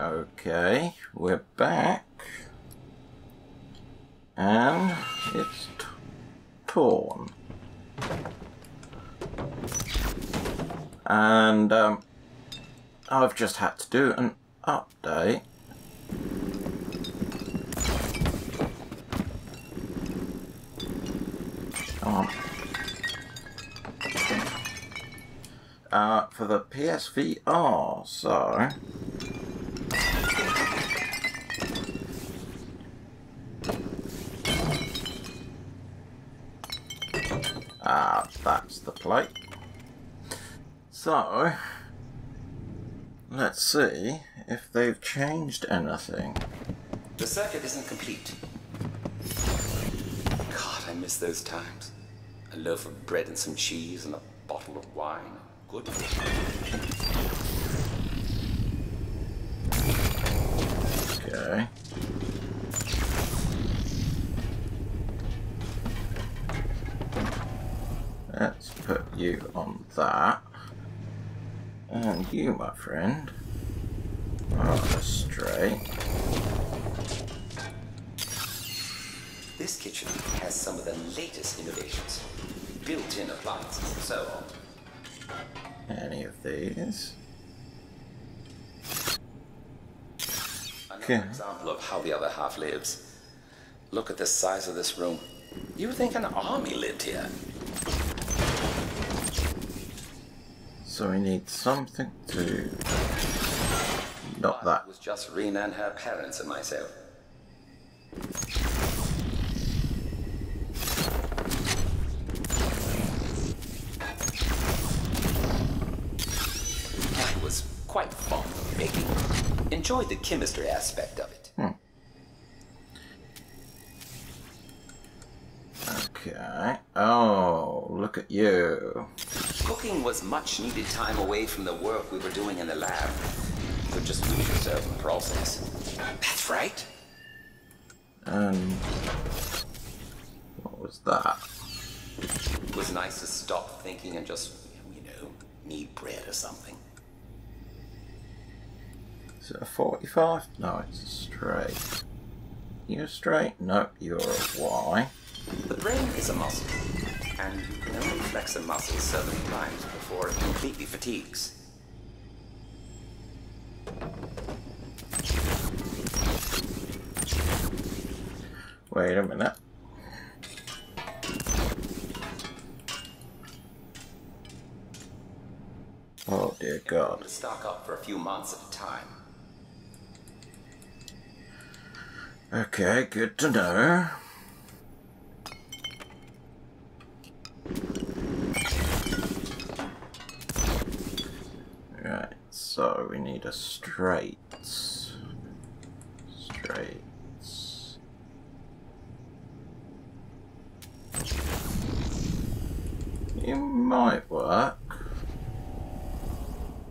Okay, we're back. And it's torn. And um, I've just had to do an update. On. Uh, for the PSVR, so the plate. So, let's see if they've changed anything. The circuit isn't complete. God, I miss those times. A loaf of bread and some cheese and a bottle of wine. Good. You on that. And you, my friend, are straight. This kitchen has some of the latest innovations. Built-in appliances and so on. Any of these? Another Okay. example of how the other half lives. Look at the size of this room. You would think an army lived here. So we need something to... Not that. It was just Rena and her parents and myself. I was quite fond of baking. Enjoyed the chemistry aspect of it. Hmm. Okay. Oh, look at you. Cooking was much needed time away from the work we were doing in the lab. You could just lose yourself in the process. That's right. And... What was that? It was nice to stop thinking and just, you know, need bread or something. Is it a 45? No, it's a straight. You're straight? Nope, you're a Y. The brain is a muscle, and you can only flex a muscle so many times before it completely fatigues. Wait a minute. Oh dear God. to stock up for a few months at a time. Okay, good to know. Straight. Straights. You might work.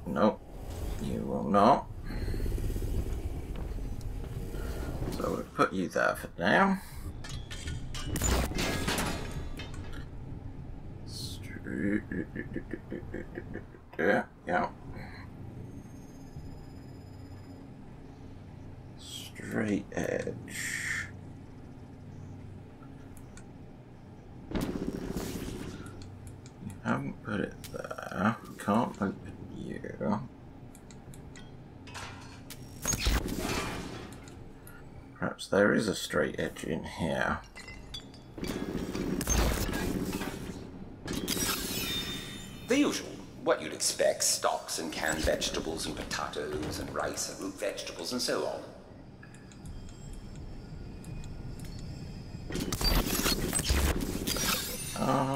Nope, you will not. So we'll put you there for now. Yeah. Straight edge. You haven't put it there. Can't open you. Perhaps there is a straight edge in here. The usual. What you'd expect stocks and canned vegetables and potatoes and rice and root vegetables and so on.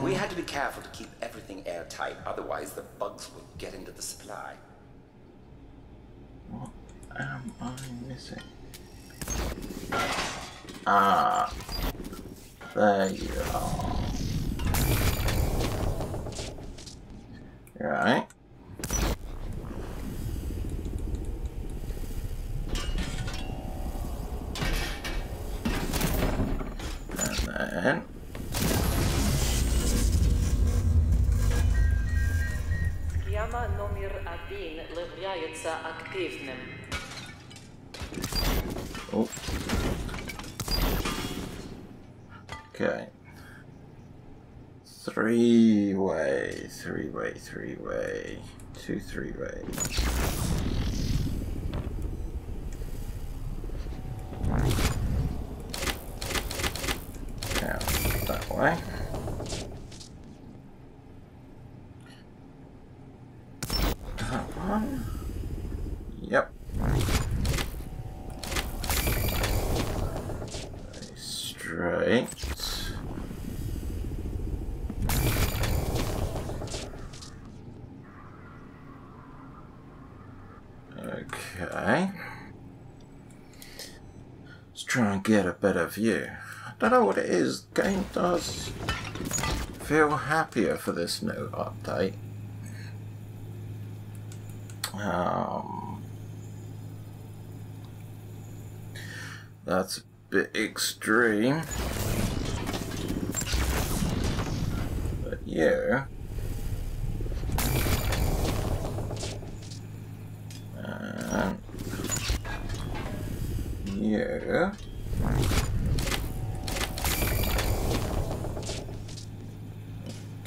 We had to be careful to keep everything airtight, otherwise the bugs would get into the supply. What am I missing? Ah, there you are. Right. And then Схема номер один является активным. Oh. Okay. Three way, three way, three way, two three way. Straight. Okay. Let's try and get a better view. I don't know what it is. Game does feel happier for this new update. Um, that's bit extreme. But yeah. And yeah.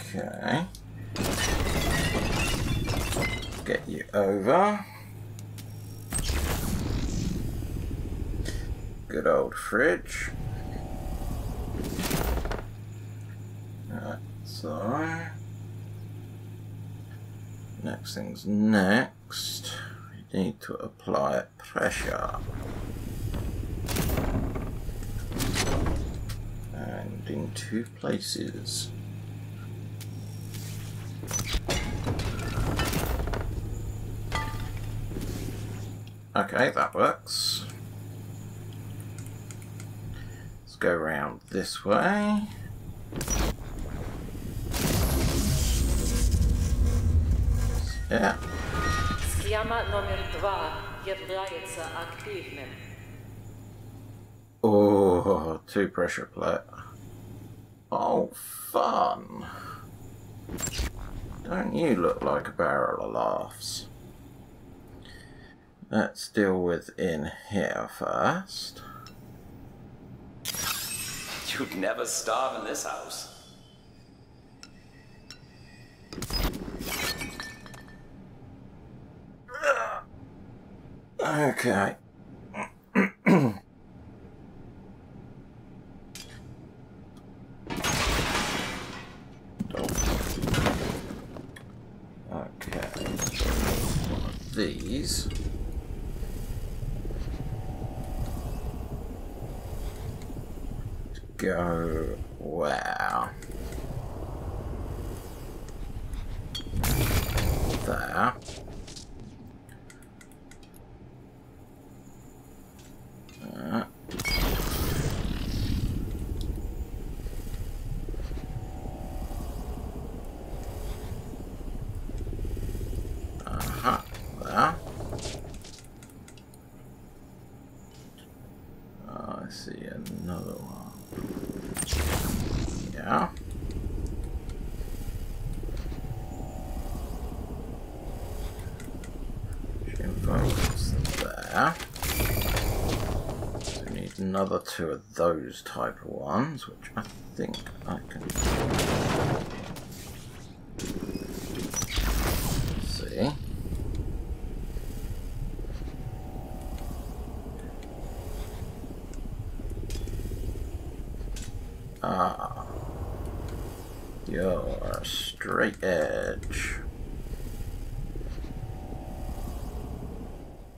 Okay. Get you over. Fridge. Right, so next thing's next. We need to apply pressure. And in two places. Okay, that works. Let's go round this way. Yeah. Oh, two pressure plate. Oh, fun. Don't you look like a barrel of laughs? Let's deal with in here first. You'd never starve in this house. Okay. Okay. One of these. Go. Uh, Wow. There. Uh, Uh-huh. There. Oh, I see another one. Yeah. Involves there. So we need another two of those type of ones, which I think I can see. Ah. You're a straight edge.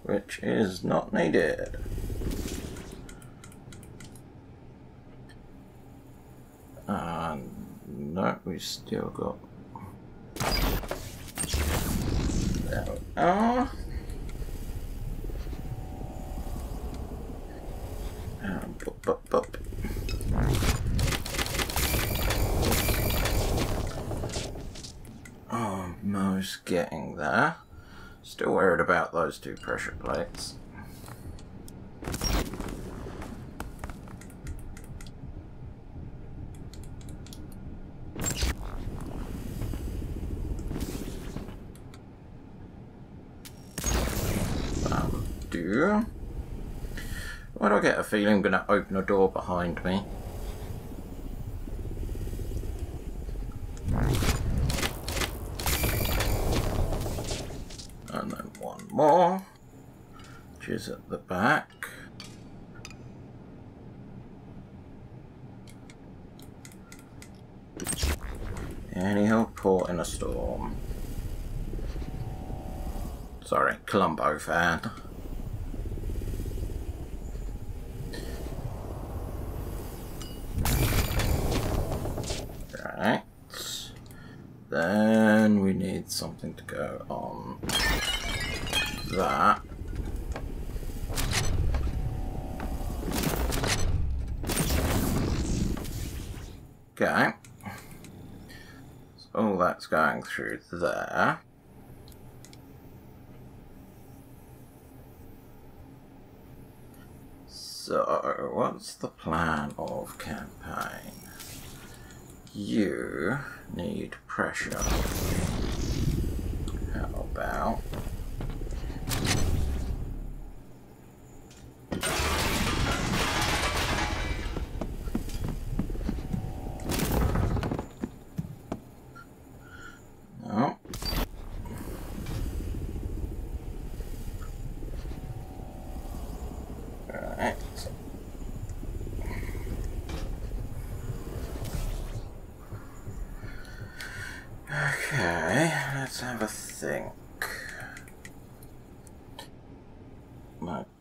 Which is not needed. And no, we still got. There. Almost getting there. Still worried about those two pressure plates. That'll do. Why do I get a feeling I'm going to open a door behind me? And then one more, which is at the back. Any old port in a storm. Sorry, Columbo fan. Right. Then we need something to go on that. Okay. So all that's going through there. So, what's the plan of campaign? You need pressure.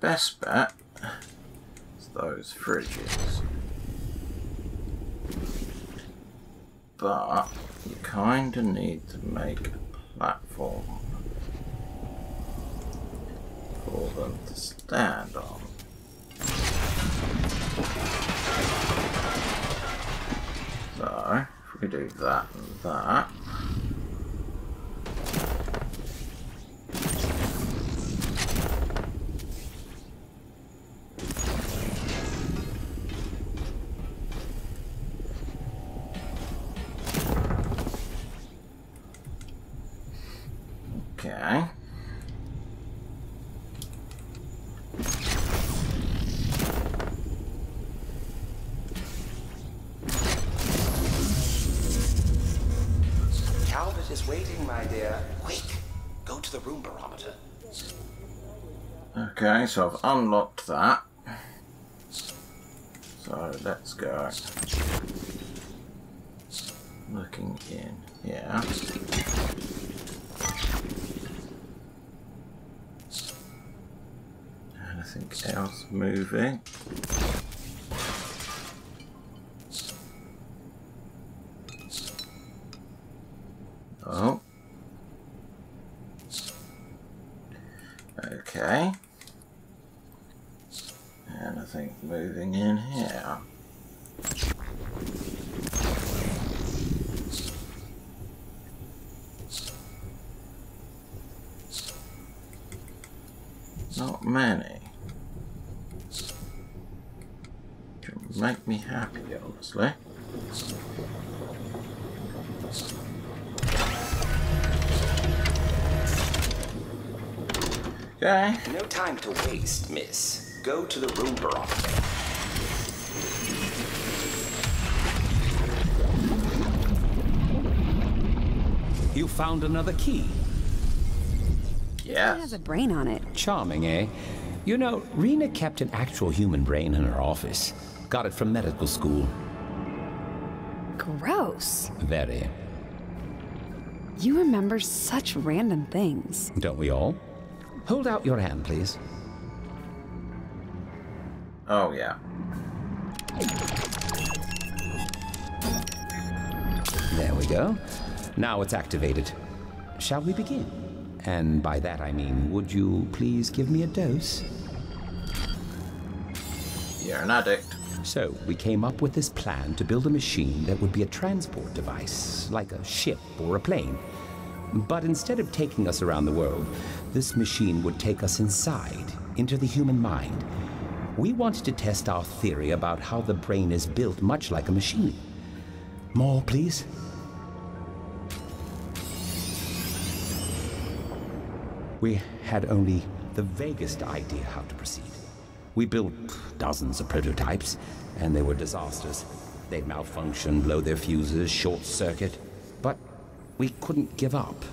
Best bet is those fridges. But you kinda need to make a platform for them to stand on. So, if we do that and that. Okay, so I've unlocked that. So let's go. Looking in here. Anything else moving? Oh. Okay. Anything moving in here? Not many. Can make me happy, honestly. Okay. No time to waste, miss. Go to the room barometer. You found another key. It has a brain on it. Charming, eh? You know, Rena kept an actual human brain in her office. Got it from medical school. Gross. Very. You remember such random things. Don't we all? Hold out your hand, please. Oh, yeah. There we go. Now it's activated. Shall we begin? And by that I mean, would you please give me a dose? You're an addict. So, we came up with this plan to build a machine that would be a transport device, like a ship or a plane. But instead of taking us around the world, this machine would take us inside, into the human mind. We wanted to test our theory about how the brain is built much like a machine. More, please? We had only the vaguest idea how to proceed. We built dozens of prototypes, and they were disasters. They'd malfunction, blow their fuses, short circuit. But we couldn't give up.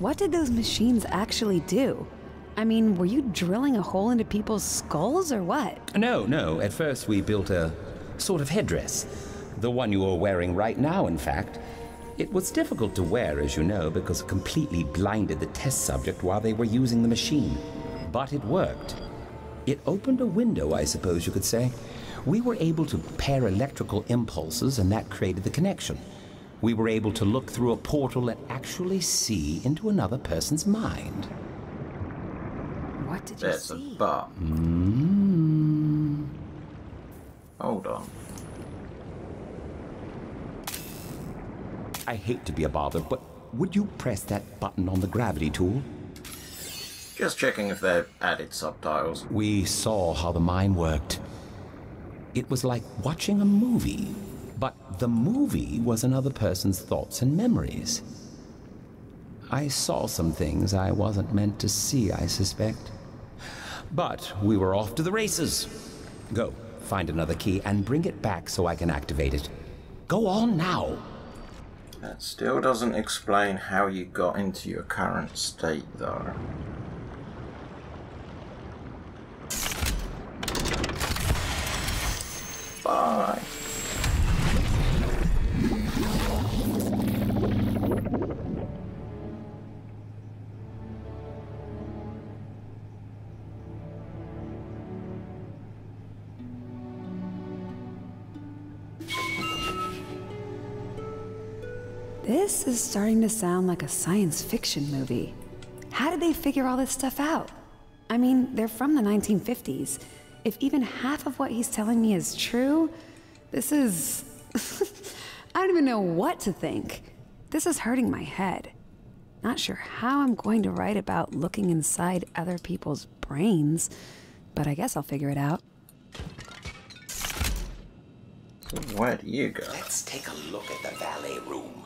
What did those machines actually do? I mean, were you drilling a hole into people's skulls or what? No, no. At first, we built a sort of headdress. The one you are wearing right now, in fact. It was difficult to wear, as you know, because it completely blinded the test subject while they were using the machine. But it worked. It opened a window, I suppose you could say. We were able to pair electrical impulses, and that created the connection. We were able to look through a portal and actually see into another person's mind. What did you There's a see? but. Mm. Hold on. I hate to be a bother, but would you press that button on the gravity tool? Just checking if they've added subtitles. We saw how the mind worked. It was like watching a movie, but the movie was another person's thoughts and memories. I saw some things I wasn't meant to see, I suspect. But we were off to the races. Go, find another key and bring it back so I can activate it. Go on now. That still doesn't explain how you got into your current state, though. Bye. This is starting to sound like a science fiction movie. How did they figure all this stuff out? I mean, they're from the 1950s. If even half of what he's telling me is true, this is. I don't even know what to think. This is hurting my head. Not sure how I'm going to write about looking inside other people's brains, but I guess I'll figure it out. Where do you go? Let's take a look at the valet room.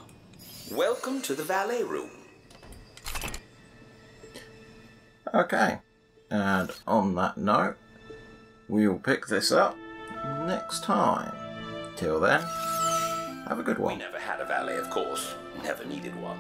Welcome to the valet room. Okay. And on that note, we will pick this up next time. Till then, have a good one. We never had a valet, of course. Never needed one.